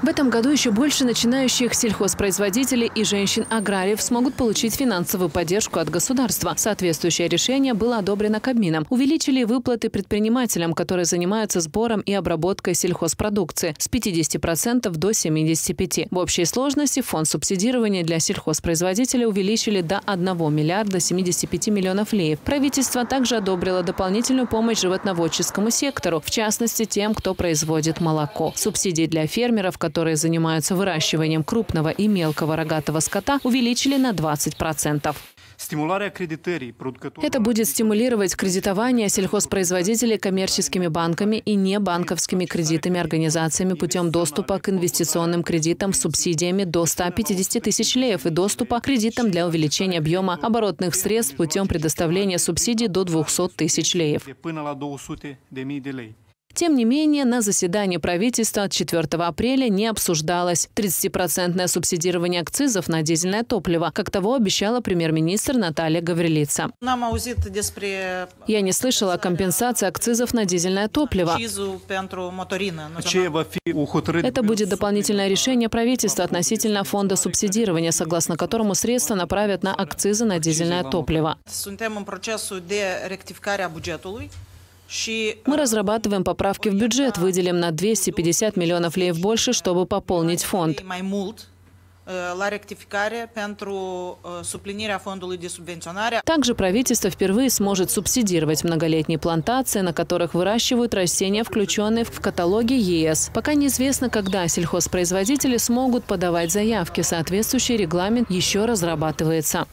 В этом году еще больше начинающих сельхозпроизводителей и женщин-аграриев смогут получить финансовую поддержку от государства. Соответствующее решение было одобрено Кабмином. Увеличили выплаты предпринимателям, которые занимаются сбором и обработкой сельхозпродукции с 50% до 75%. В общей сложности фонд субсидирования для сельхозпроизводителей увеличили до 1 миллиарда 75 миллионов леев. Правительство также одобрило дополнительную помощь животноводческому сектору, в частности тем, кто производит молоко. Субсидии для фермеров, которые занимаются выращиванием крупного и мелкого рогатого скота, увеличили на 20%. Это будет стимулировать кредитование сельхозпроизводителей коммерческими банками и небанковскими кредитами организациями путем доступа к инвестиционным кредитам с субсидиями до 150 тысяч леев и доступа к кредитам для увеличения объема оборотных средств путем предоставления субсидий до 200 тысяч леев. Тем не менее, на заседании правительства 4 апреля не обсуждалось 30-процентное субсидирование акцизов на дизельное топливо, как того обещала премьер-министр Наталья Гаврилица. Я не слышала о компенсации акцизов на дизельное топливо. Это будет дополнительное решение правительства относительно фонда субсидирования, согласно которому средства направят на акцизы на дизельное топливо. Мы разрабатываем поправки в бюджет, выделим на 250 миллионов леев больше, чтобы пополнить фонд. Также правительство впервые сможет субсидировать многолетние плантации, на которых выращивают растения, включенные в каталоги ЕС. Пока неизвестно, когда сельхозпроизводители смогут подавать заявки. Соответствующий регламент еще разрабатывается.